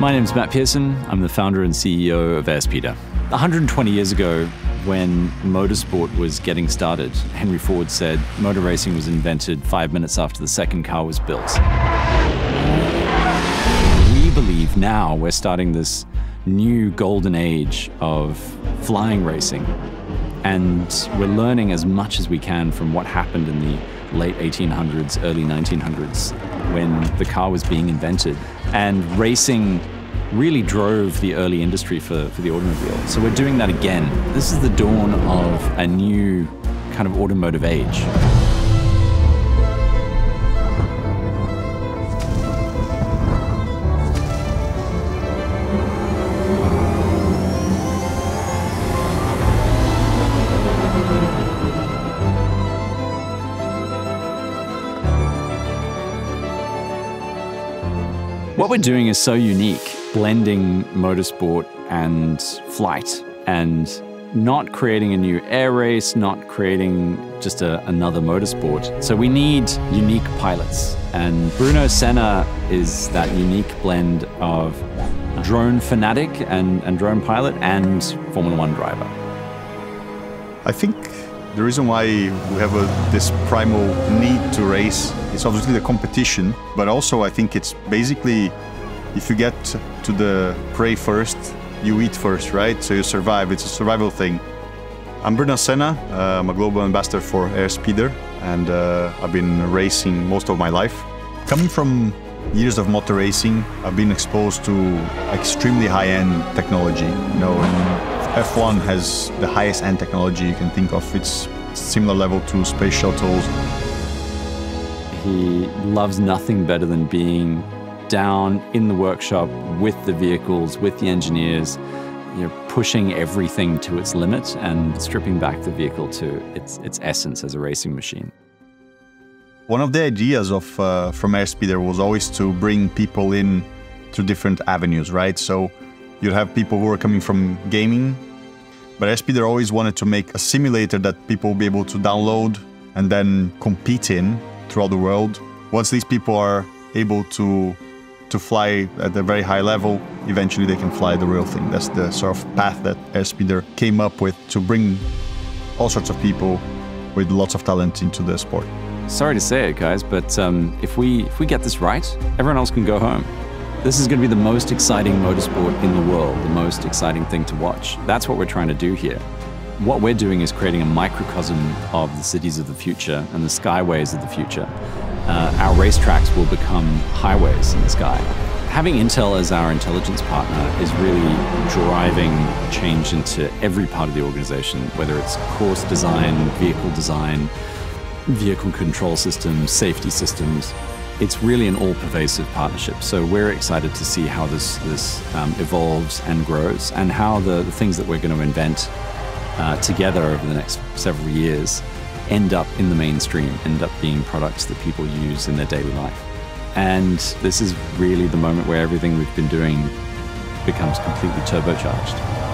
My name is Matt Pearson. I'm the founder and CEO of Airspeeder. 120 years ago, when motorsport was getting started, Henry Ford said motor racing was invented five minutes after the second car was built. We believe now we're starting this new golden age of flying racing. And we're learning as much as we can from what happened in the late 1800s, early 1900s, when the car was being invented. And racing really drove the early industry for, for the automobile. So we're doing that again. This is the dawn of a new kind of automotive age. What we're doing is so unique, blending motorsport and flight and not creating a new air race, not creating just a, another motorsport. So we need unique pilots. And Bruno Senna is that unique blend of drone fanatic and, and drone pilot and Formula One driver. I think the reason why we have a, this primal need to race is obviously the competition, but also I think it's basically if you get to the prey first, you eat first, right? So you survive. It's a survival thing. I'm Bruno Senna. Uh, I'm a global ambassador for Airspeeder, and uh, I've been racing most of my life. Coming from years of motor racing, I've been exposed to extremely high-end technology. You know, F1 has the highest end technology you can think of. It's similar level to space shuttles. He loves nothing better than being down in the workshop with the vehicles, with the engineers, you know, pushing everything to its limit and stripping back the vehicle to its, its essence as a racing machine. One of the ideas of uh, from Airspeeder was always to bring people in through different avenues, right? So you have people who are coming from gaming, but Airspeeder always wanted to make a simulator that people will be able to download and then compete in throughout the world. Once these people are able to to fly at a very high level, eventually they can fly the real thing. That's the sort of path that Airspeeder came up with to bring all sorts of people with lots of talent into the sport. Sorry to say it, guys, but um, if we if we get this right, everyone else can go home. This is going to be the most exciting motorsport in the world, the most exciting thing to watch. That's what we're trying to do here. What we're doing is creating a microcosm of the cities of the future and the skyways of the future. Uh, our racetracks will become highways in the sky. Having Intel as our intelligence partner is really driving change into every part of the organization, whether it's course design, vehicle design, vehicle control systems, safety systems. It's really an all-pervasive partnership. So we're excited to see how this, this um, evolves and grows and how the, the things that we're going to invent uh, together over the next several years end up in the mainstream, end up being products that people use in their daily life. And this is really the moment where everything we've been doing becomes completely turbocharged.